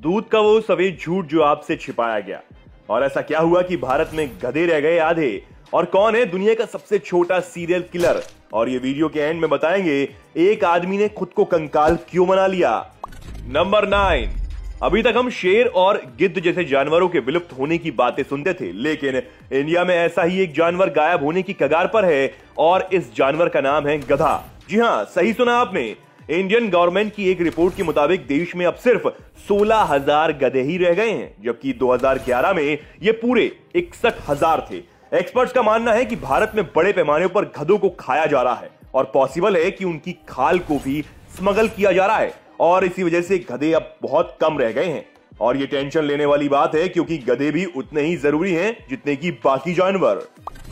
दूध का वो सफ़ेद झूठ जो आपसे छिपाया गया। और ऐसा क्या हुआ कि भारत में गधे रह गए आधे? और कौन है दुनिया का सबसे छोटा सीरियल किलर? और ये वीडियो के एंड में बताएँगे, एक आदमी ने खुद को कंकाल क्यों बना लिया? Number nine. अभी तक हम शेर और गिद्ध जैसे जानवरों के विलुप्त होने की बातें सुनते थे, लेकिन इंडिया में ऐसा ही एक जानवर गायब होने की कगार पर है, और इस जानवर का नाम है गधा। जी हाँ सही सुना आपने। इंडियन गवर्नमेंट की एक रिपोर्ट के मुताबिक देश में अब सिर्फ़ सोलह हज़ार गधे ही रह गए हैं, जबकि 2011 में ये पूरे इकसठ हज़ार थे। एक्सपर्ट्स का मानना है कि भारत में बड़े पैमाने पर गधों को खाया जा रहा है और पॉसिबल है कि उनकी खाल को भी स्मगल किया जा रहा है, और इसी वजह से गधे अब बहुत कम रह गए हैं। और ये टेंशन लेने वाली बात है, क्योंकि गधे भी उतने ही ज़रूरी हैं जितने की बाकी जानवर।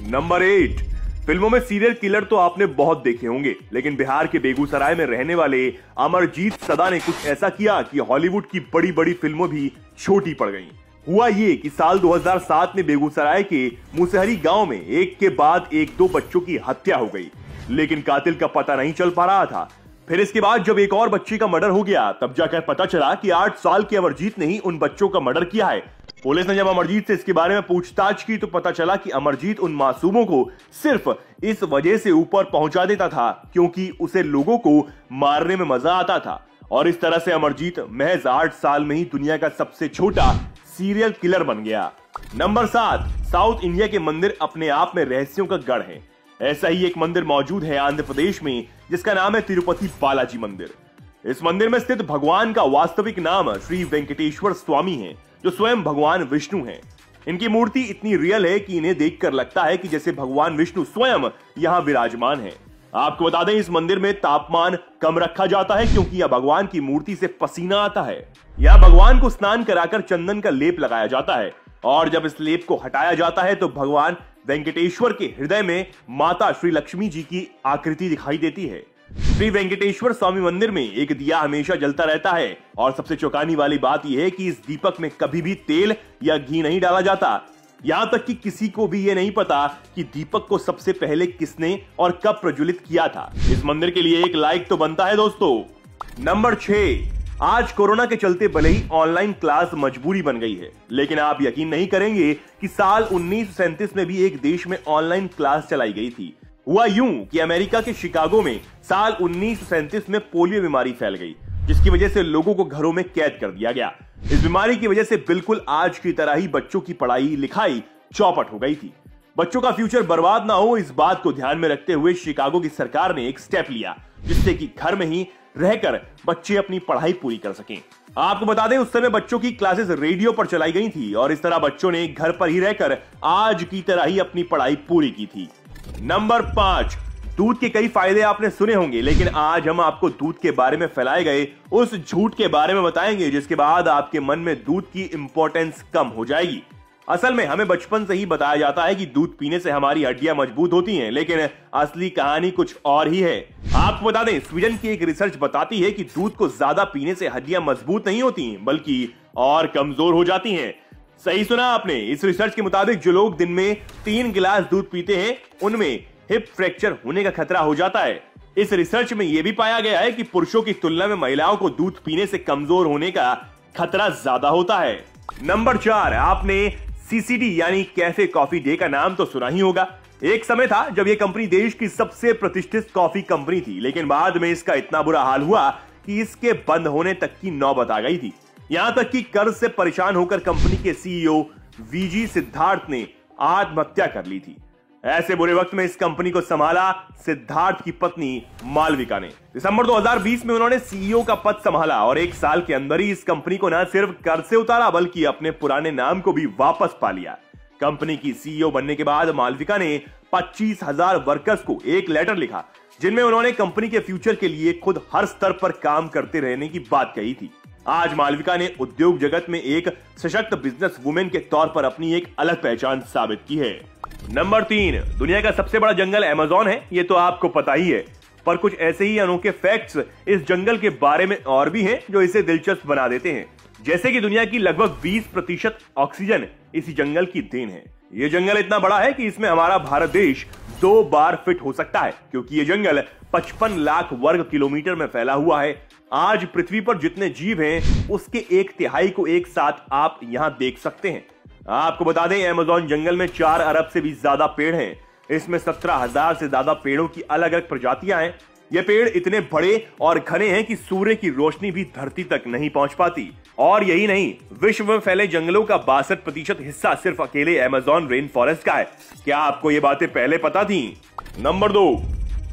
नंबर एट फ़िल्मों में सीरियल किलर तो आपने बहुत देखे होंगे, लेकिन बिहार के बेगूसराय में रहने वाले अमरजीत सदा ने कुछ ऐसा किया कि हॉलीवुड की बड़ी बड़ी फ़िल्मों भी छोटी पड़ गईं। हुआ ये कि साल 2007 में बेगूसराय के मुसहरी गाँव में एक के बाद एक दो बच्चों की हत्या हो गई, लेकिन कातिल का पता नहीं चल पा रहा था फिर इसके बाद जब एक और बच्ची का मर्डर हो गया, तब जाकर पता चला कि आठ साल के अमरजीत ने ही उन बच्चों का मर्डर किया है पुलिस ने जब अमरजीत से इसके बारे में पूछताछ की तो पता चला कि अमरजीत उन मासूमों को सिर्फ़ इस वजह से ऊपर पहुँचा देता था, क्योंकि उसे लोगों को मारने में मज़ा आता था। और इस तरह से अमरजीत महज आठ साल में ही दुनिया का सबसे छोटा सीरियल किलर बन गया। नंबर सात, साउथ इंडिया के मंदिर अपने आप में रहस्यों का गढ़ है। ऐसा ही एक मंदिर मौजूद है आंध्र प्रदेश में, जिसका नाम है तिरुपति बालाजी मंदिर। इस मंदिर में स्थित भगवान का वास्तविक नाम श्री वेंकटेश्वर स्वामी है। जो स्वयं भगवान विष्णु हैं। इनकी मूर्ति इतनी रियल है कि इन्हें देखकर लगता है कि जैसे भगवान विष्णु स्वयं यहाँ विराजमान है। आपको बता दें, इस मंदिर में तापमान कम रखा जाता है क्योंकि यह भगवान की मूर्ति से पसीना आता है। यह भगवान को स्नान कराकर चंदन का लेप लगाया जाता है और जब इस लेप को हटाया जाता है तो भगवान वेंकटेश्वर के हृदय में माता श्री लक्ष्मी जी की आकृति दिखाई देती है। श्री वेंकटेश्वर स्वामी मंदिर में एक दिया हमेशा जलता रहता है और सबसे चौंकानी वाली बात यह है कि इस दीपक में कभी भी तेल या घी नहीं डाला जाता। यहाँ तक कि किसी को भी ये नहीं पता कि दीपक को सबसे पहले किसने और कब प्रज्वलित किया था। इस मंदिर के लिए एक लाइक तो बनता है दोस्तों। नंबर छह, आज कोरोना के चलते भले ही ऑनलाइन क्लास मजबूरी बन गई है, लेकिन आप यकीन नहीं करेंगे कि साल उन्नीस में भी एक देश में ऑनलाइन क्लास चलाई गई थी। हुआ यूँ कि अमेरिका के शिकागो में साल उन्नीस सौ सैंतीस में पोलियो बीमारी फैल गई, जिसकी वजह से लोगों को घरों में कैद कर दिया गया। इस बीमारी की वजह से बिल्कुल आज की तरह ही बच्चों की पढ़ाई लिखाई चौपट हो गई थी। बच्चों का फ्यूचर बर्बाद ना हो, इस बात को ध्यान में रखते हुए शिकागो की सरकार ने एक स्टेप लिया, जिससे कि घर में ही रहकर बच्चे अपनी पढ़ाई पूरी कर सकें। आपको बता दें, उस समय बच्चों की क्लासेस रेडियो पर चलाई गई थी और इस तरह बच्चों ने घर पर ही रहकर आज की तरह ही अपनी पढ़ाई पूरी की थी। नंबर पाँच, दूध के कई फ़ायदे आपने सुने होंगे, लेकिन आज हम आपको दूध के बारे में फैलाए गए उस झूठ के बारे में बताएँगे, जिसके बाद आपके मन में दूध की इंपॉर्टेंस कम हो जाएगी। असल में हमें बचपन से ही बताया जाता है कि दूध पीने से हमारी हड्डियाँ मज़बूत होती हैं, लेकिन असली कहानी कुछ और ही है। आपको बता दें, स्वीडन की एक रिसर्च बताती है कि दूध को ज़्यादा पीने से हड्डियाँ मज़बूत नहीं होती बल्कि और कमज़ोर हो जाती हैं। सही सुना आपने। इस रिसर्च के मुताबिक जो लोग दिन में तीन गिलास दूध पीते हैं, उनमें हिप फ्रैक्चर होने का खतरा हो जाता है। इस रिसर्च में यह भी पाया गया है कि पुरुषों की तुलना में महिलाओं को दूध पीने से कमज़ोर होने का खतरा ज़्यादा होता है। नंबर चार, आपने सीसीडी यानी कैफ़े कॉफ़ी डे का नाम तो सुना ही होगा। एक समय था जब यह कंपनी देश की सबसे प्रतिष्ठित कॉफ़ी कंपनी थी, लेकिन बाद में इसका इतना बुरा हाल हुआ कि इसके बंद होने तक की नौबत आ गई थी। यहाँ तक कि कर्ज से परेशान होकर कंपनी के सीईओ वीजी सिद्धार्थ ने आत्महत्या कर ली थी। ऐसे बुरे वक्त में इस कंपनी को संभाला सिद्धार्थ की पत्नी मालविका ने। दिसंबर 2020 में उन्होंने सीईओ का पद संभाला और एक साल के अंदर ही इस कंपनी को न सिर्फ़ कर्ज से उतारा, बल्कि अपने पुराने नाम को भी वापस पा लिया। कंपनी की सीईओ बनने के बाद मालविका ने पच्चीस हज़ार वर्कर्स को एक लेटर लिखा, जिनमें उन्होंने कंपनी के फ्यूचर के लिए खुद हर स्तर पर काम करते रहने की बात कही थी। आज मालविका ने उद्योग जगत में एक सशक्त बिज़नेस वुमेन के तौर पर अपनी एक अलग पहचान साबित की है। नंबर तीन, दुनिया का सबसे बड़ा जंगल अमेजोन है, ये तो आपको पता ही है। पर कुछ ऐसे ही अनोखे फैक्ट्स इस जंगल के बारे में और भी हैं जो इसे दिलचस्प बना देते हैं। जैसे कि दुनिया की लगभग 20 प्रतिशत ऑक्सीजन इसी जंगल की देन है। ये जंगल इतना बड़ा है कि इसमें हमारा भारत देश दो बार फिट हो सकता है, क्योंकि ये जंगल 55 लाख वर्ग किलोमीटर में फैला हुआ है। आज पृथ्वी पर जितने जीव हैं, उसके एक तिहाई को एक साथ आप यहाँ देख सकते हैं। आपको बता दें अमेजोन जंगल में चार अरब से भी ज़्यादा पेड़ हैं। इसमें सत्रह हज़ार से ज़्यादा पेड़ों की अलग अलग प्रजातियाँ हैं। ये पेड़ इतने बड़े और घने हैं कि सूर्य की रोशनी भी धरती तक नहीं पहुँच पाती। और यही नहीं, विश्व में फैले जंगलों का बासठ प्रतिशत हिस्सा सिर्फ़ अकेले अमेजोन रेन फॉरेस्ट का है। क्या आपको ये बातें पहले पता थी? नंबर दो,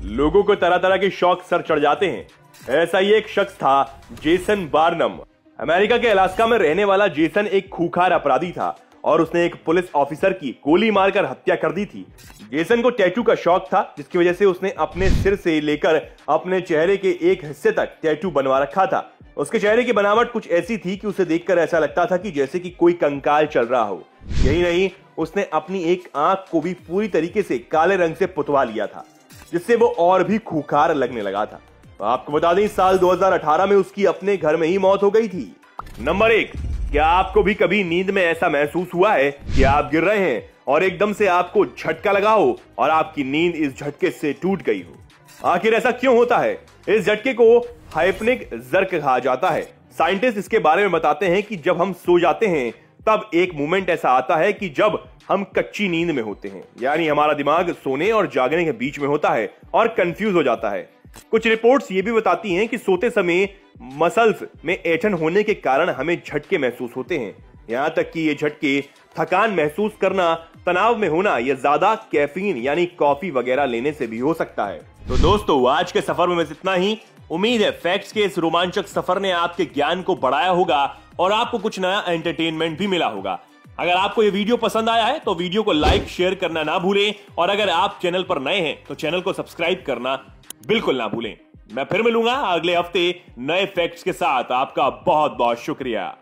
लोगों को तरह तरह के शौक सर चढ़ जाते हैं। ऐसा ही एक शख्स था, जेसन बार्नम। अमेरिका के अलास्का में रहने वाला जेसन एक खूखार अपराधी था और उसने एक पुलिस ऑफिसर की गोली मारकर हत्या कर दी थी। जेसन को टैटू का शौक था, जिसकी वजह से उसने अपने सिर से लेकर अपने चेहरे के एक हिस्से तक टैटू बनवा रखा था। उसके चेहरे की बनावट कुछ ऐसी थी कि उसे देखकर ऐसा लगता था कि जैसे कि कोई कंकाल चल रहा हो। यही नहीं, उसने अपनी एक आँख को भी पूरी तरीके से काले रंग से पुतवा लिया था, जिससे वो और भी खूखार लगने लगा था। आपको बता दें, साल 2018 में उसकी अपने घर में ही मौत हो गई थी। नंबर एक, क्या आपको भी कभी नींद में ऐसा महसूस हुआ है कि आप गिर रहे हैं और एकदम से आपको झटका लगा हो और आपकी नींद इस झटके से टूट गई हो? आखिर ऐसा क्यों होता है? इस झटके को हाइपनिक जर्क कहा जाता है। साइंटिस्ट इसके बारे में बताते हैं कि जब हम सो जाते हैं, तब एक मोमेंट ऐसा आता है कि जब हम कच्ची नींद में होते हैं, यानी हमारा दिमाग सोने और जागने के बीच में होता है और कंफ्यूज हो जाता है। कुछ रिपोर्ट्स ये भी बताती हैं कि सोते समय मसल्स में ऐठन होने के कारण हमें झटके महसूस होते हैं। यहाँ तक कि ये झटके थकान महसूस करना, तनाव में होना या ज़्यादा कैफीन यानी कॉफ़ी वगैरह लेने से भी हो सकता है। तो दोस्तों, आज के सफ़र में बस इतना ही। उम्मीद है फैक्ट्स के इस रोमांचक सफ़र ने आपके ज्ञान को बढ़ाया होगा और आपको कुछ नया एंटरटेनमेंट भी मिला होगा। अगर आपको ये वीडियो पसंद आया है तो वीडियो को लाइक शेयर करना ना भूलें। और अगर आप चैनल पर नए हैं तो चैनल को सब्सक्राइब करना बिल्कुल ना भूलें। मैं फिर मिलूँगा अगले हफ़्ते नए फैक्ट्स के साथ। आपका बहुत बहुत शुक्रिया।